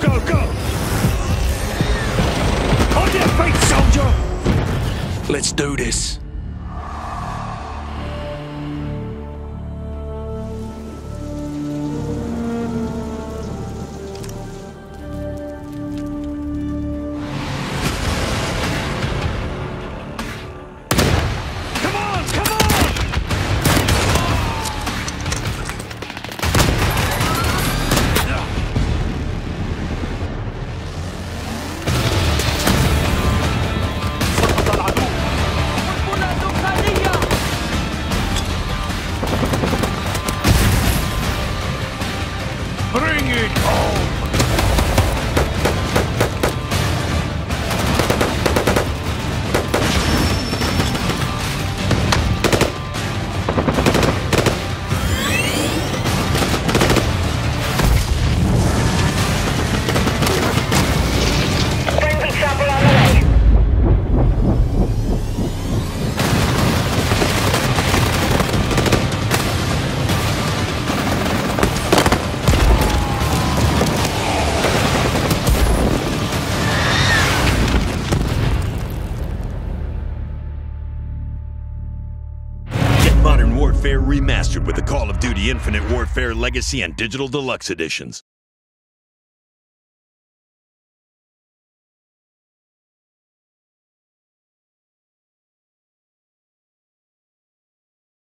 Go, go! On your feet, soldier! Let's do this. Bring it home! Modern Warfare remastered with the Call of Duty Infinite Warfare Legacy and Digital Deluxe editions.